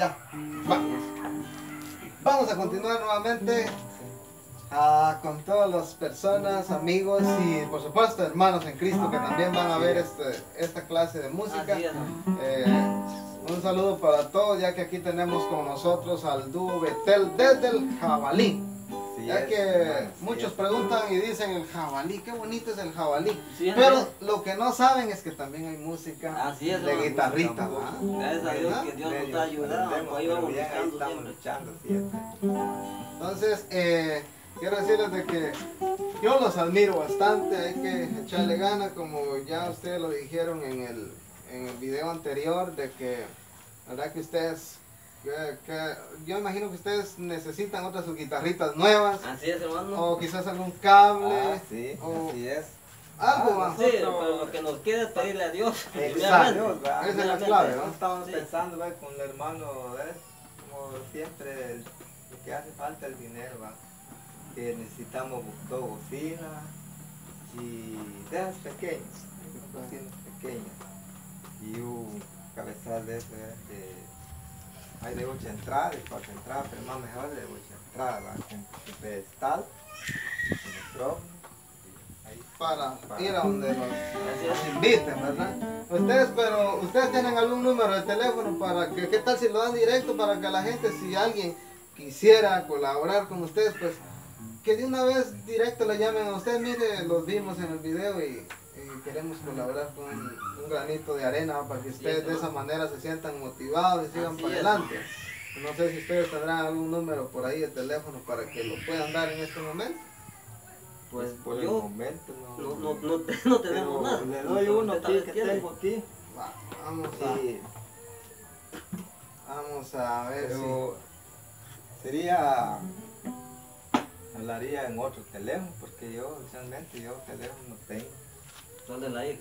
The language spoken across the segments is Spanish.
Ya, vamos. Vamos a continuar nuevamente ah, con todas las personas, amigos y por supuesto hermanos en Cristo que también van a ver este, esta clase de música. Eh, un saludo para todos, ya que aquí tenemos con nosotros al dúo Betel desde el Jabalí. Ya es, que hermano, muchos es. preguntan y dicen el jabalí, qué bonito es el jabalí. Sí, Pero lo que no saben es que también hay música Así es, de guitarrita. Gracias a Dios que Dios nos ha ayudado. aprendemos, Ahí vamos bien, ahí estamos luchando siempre. Entonces, eh, quiero decirles de que yo los admiro bastante, hay que echarle gana, como ya ustedes lo dijeron en el, en el video anterior, de que, la verdad que ustedes, que- que- yo imagino que ustedes necesitan otras sus guitarritas nuevas, Así es, hermano. o quizás algún cable, Ah, sí, o así es. algo Ah, más. Sí, pero lo que nos queda es pedirle a Dios. Exacto. ¿verdad? Esa es la clave, ¿no? Estábamos Sí. pensando ¿verdad? con el hermano, ¿verdad? como siempre, el- lo que hace falta es el dinero, ¿va? que necesitamos dos bocinas y de esas pequeñas, bocinas pequeñas y un cabezal de ese, ¿verdad? de, hay de 8 entradas y 4 entradas, pero más mejor de 8 entradas, ¿va? con con pedestal, con micrófono, y ahí para Para- ir a donde los, inviten, ¿verdad? Ustedes, pero ustedes tienen algún número de teléfono para que, ¿qué tal si lo dan directo para que la gente, si alguien quisiera colaborar con ustedes, pues que de una vez directo le llamen a ustedes, mire, los vimos en el video y, y queremos colaborar con un, un granito de arena para que ustedes de esa manera se sientan motivados y sigan Así para es. adelante. No sé si ustedes tendrán algún número por ahí de teléfono para que lo puedan dar en este momento. Pues por el yo momento no, no, no, no, te- no tenemos Pero nada. Le doy uno aquí tal que tiene. tengo aquí. Va, vamos a, Sí, vamos a ver si... sería. Hablaría en otro teléfono porque yo realmente yo teléfono no tengo. De la hija.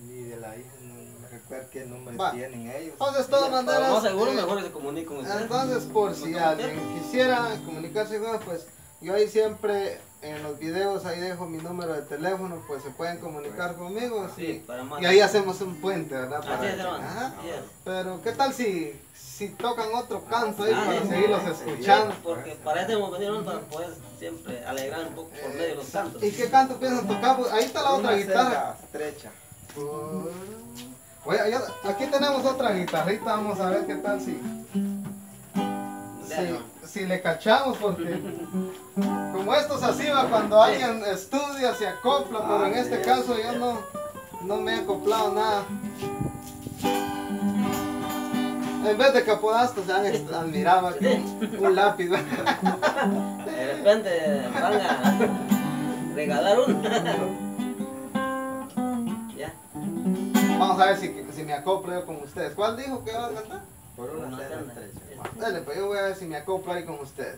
Ni de la hija, no me recuerdo qué número Va. tienen ellos. Entonces, de todas maneras... más seguro, eh, mejor se comunique con usted. Entonces, por si ¿No alguien quisiera comunicarse con pues yo ahí siempre en los videos ahí dejo mi número de teléfono, pues se pueden comunicar conmigo Sí, sí. para más. y ahí hacemos un puente, ¿verdad? Así Para- es. Ajá. Así es. Pero, ¿qué tal si, si tocan otro canto ahí Ah, para sí, seguirlos sí, escuchando? Porque para eso hemos venido para poder siempre alegrar un poco por medio de los santos. ¿Y qué canto piensan tocar? Pues, ahí está la otra Una guitarra. celda estrecha. Oye, allá- aquí tenemos otra guitarrita, vamos a ver qué tal si. Si, si le cachamos, porque como esto es así, va, cuando alguien estudia se acopla, pero en este caso yo no, no me he acoplado nada. En vez de capodasto se han admirado aquí un, un lápiz. ¿va? De repente van a regalar uno. ya. Vamos a ver si, si me acoplo yo con ustedes. ¿Cuál dijo que iba a cantar? Por una. Dale, pues yo voy a ver si me acoplo ahí con ustedes.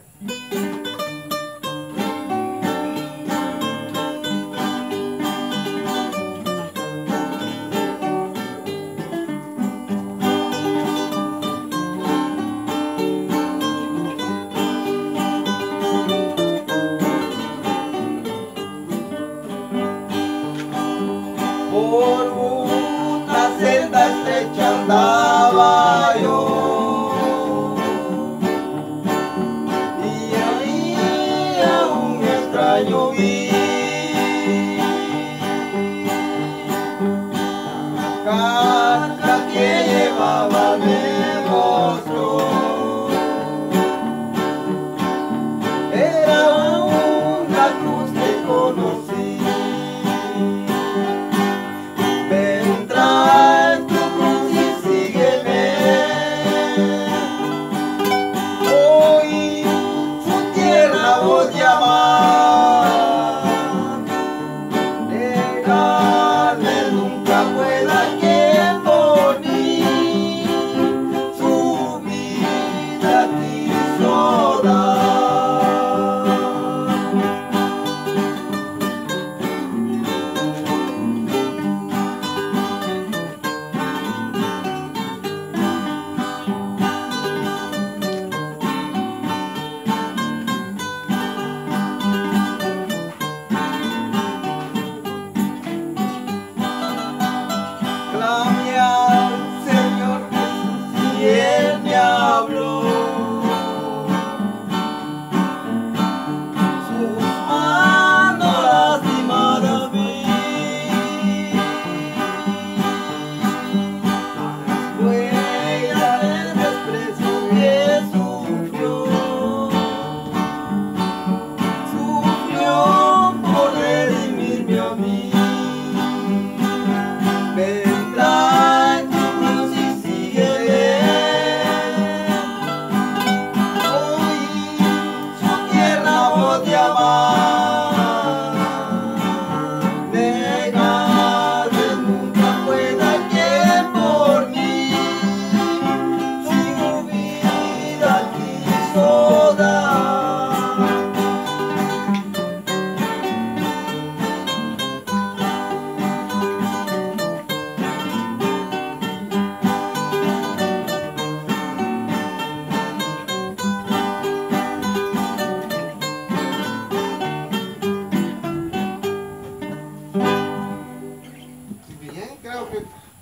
Era un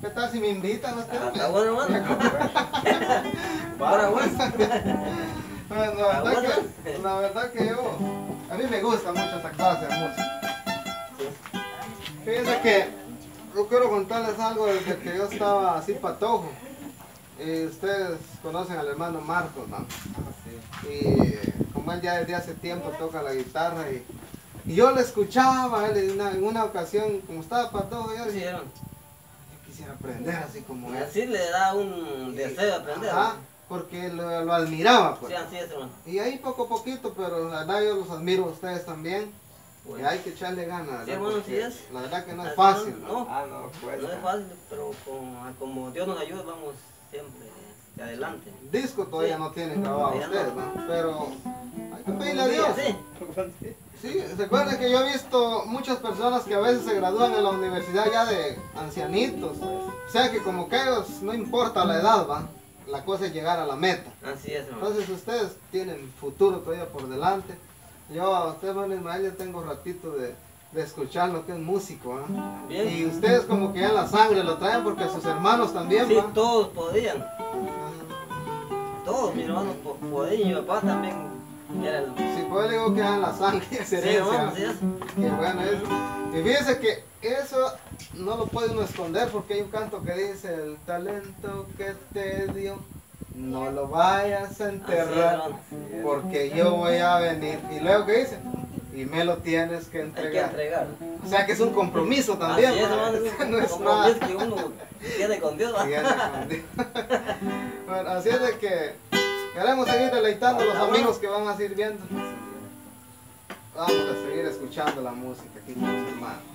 necesitan ustedes. Ah, Está bueno. Ahora, bueno. Pues, la, verdad que, la verdad que yo, a mí me gusta mucho esta clase de música. Fíjense que yo quiero contarles algo desde que yo estaba así patojo. Y ustedes conocen al hermano Marcos, ¿no? Y como él ya desde hace tiempo toca la guitarra y, y yo le escuchaba, él en una, en una ocasión, como estaba patojo, yo yo quisiera aprender así como él. Así le da un deseo de aprender. Ajá, porque lo, lo admiraba, pues. Sí, así es, hermano. Y ahí poco a poquito, pero la verdad yo los admiro a ustedes también. Pues, Y hay que echarle ganas. Sí, hermano, Porque sí es. La verdad que no es fácil. no. Ah, no, pues. No es fácil, pero con- como Dios nos ayuda, vamos siempre de adelante. Disco todavía Sí. no tienen grabado Todavía ustedes, no. ¿no? Pero hay que pedirle a Dios. Sí, Sí, recuerden que yo he visto muchas personas que a veces se gradúan en la universidad ya de ancianitos. O sea que como que ellos no importa la edad, va. La cosa es llegar a la meta. así es, hermano. Entonces ustedes tienen futuro todavía por delante. Yo a usted, hermano Ismael, ya tengo ratito de, de escuchar lo que es músico. Bien. Y ustedes como que ya en la sangre lo traen porque sus hermanos también Sí, van. todos podían. Todos mis hermanos po- podían. Y mi papá también. Si puede digo que en la sangre es Sí, herencia. es. Qué bueno es. Y fíjense que eso no lo puede uno esconder porque hay un canto que dice el talento que te dio. No lo vayas a es, enterrar porque yo voy a venir. Y luego que dice, y me lo tienes que entregar. O sea que es un compromiso también. Así es, ¿no? es nada. es que uno tiene con Dios. Tiene con Dios. Bueno, así es de que queremos seguir deleitando a los amigos que van a seguir viendo. Vamos a seguir escuchando la música aquí con los hermanos.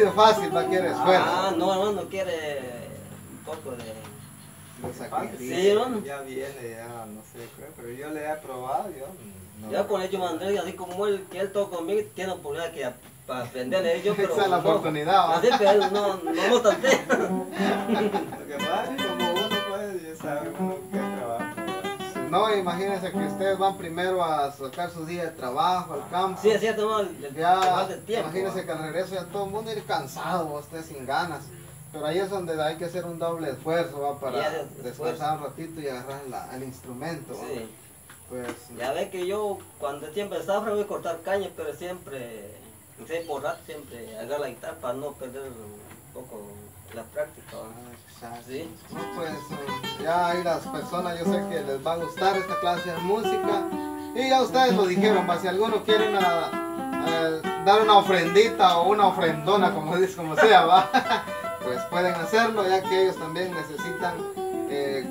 Sido fácil, a querer esfuerzo. Ah, no, hermano, quiere un poco de, Un Sí, sacrificio. ¿no? Ya viene, ya no sé pero yo le he probado, yo no. Ya con hecho mandé, así como él, que él toca conmigo, tiene oportunidad que para aprenderle yo, pero Esa es la no, oportunidad, ¿va? Así, pero él no, no, no tanté. Lo que pasa es como uno pues ya sabe uno. No, imagínense que ustedes van primero a sacar su día de trabajo al campo. Sí, es cierto, no, el, Ya, el tiempo. imagínense que al regreso ya todo el mundo ir cansado, usted sin ganas. Pero ahí es donde hay que hacer un doble esfuerzo ¿va? para Ya, descansar un ratito y agarrar la- el instrumento. Sí. Pues, Ya ve que yo cuando siempre estaba voy a cortar caña, pero siempre, por rato siempre agarrar la guitarra para no perder un poco la práctica. exacto. Sí. No, pues eh, ya ahí las personas, yo sé que les va a gustar esta clase de música. Y ya ustedes lo dijeron, ¿va? si alguno quiere una, eh, dar una ofrendita o una ofrendona, como dice, como sea, ¿va? pues pueden hacerlo, ya que ellos también necesitan eh,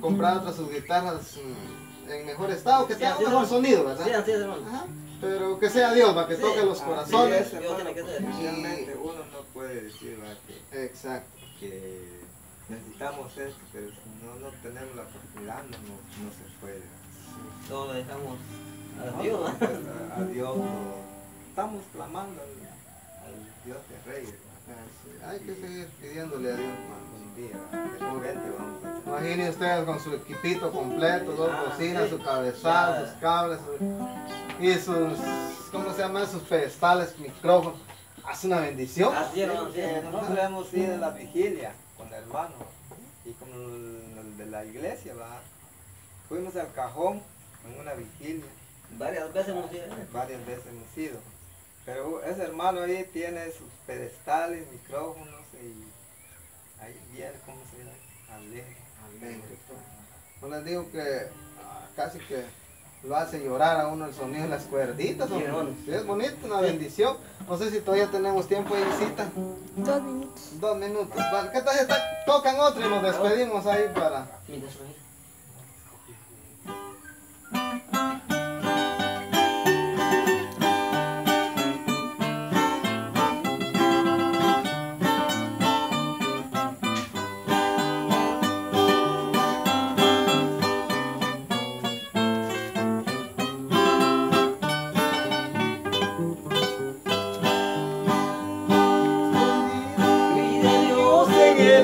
comprar otras sus guitarras mm, en mejor estado, que Sí, así mejor sonido, ¿verdad? Sí, así es, hermano. Ajá. Pero que sea Dios, va, que Sí. toque los corazones. es, Dios hermano, tiene que ser. Realmente uno no puede decir que, Exacto. que necesitamos esto, pero si no, no tenemos la oportunidad, no, no, no se puede. Todo lo dejamos a Dios. ¿va? pues, a, a Dios lo- estamos clamando al, al Dios de Reyes. Hay que seguir pidiéndole a Dios. Un día, vamos a Imaginen ustedes con su equipito completo, dos Ah, bocinas, sí. su cabezal, sus cables su- y sus, ¿cómo se llama? Sus pedestales, micrófonos. Hace una bendición. Así es. Eh, nosotros hemos ido a la vigilia con el hermano y con el, el de la iglesia, ¿va? fuimos al cajón en una vigilia, Varias veces hemos ido. varias veces hemos ido. Pero ese hermano ahí tiene sus pedestales, micrófonos y ahí viene, ¿cómo se llama? Alegre. Alegre, Yo les digo que ah, casi que lo hace llorar a uno el sonido de las cuerditas. Es bonito, una bendición. No sé si todavía tenemos tiempo ahí visita. Dos minutos. Dos minutos. ¿Qué tal tocan otro y nos despedimos ahí para...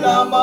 en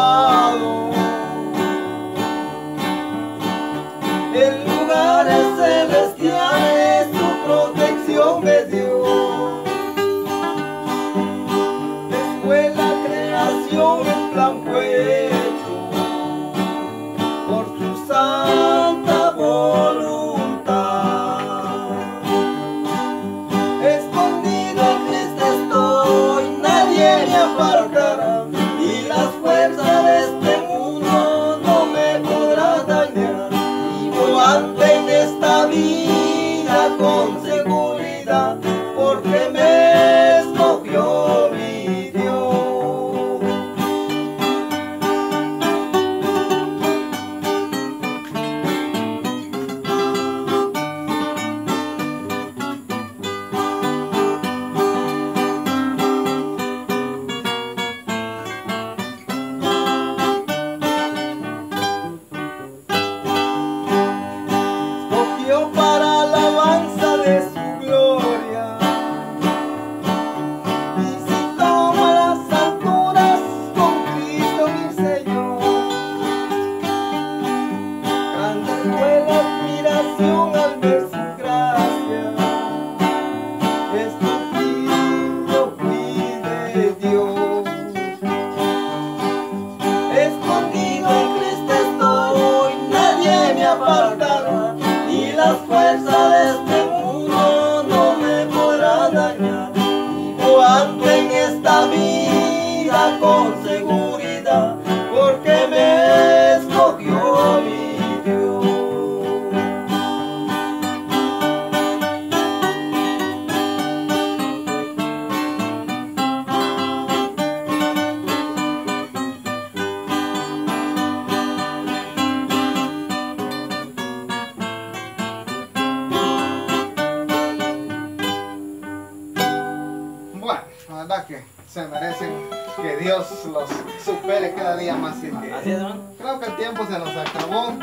Dios los supere cada día más y más. Así es, hermano. Creo que el tiempo se nos acabó.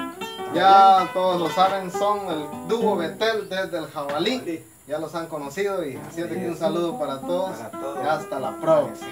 Ya todos lo saben, son el dúo Betel desde el Jabalí. Ya los han conocido y así es de que un saludo para todos. Para todos. Y hasta la próxima.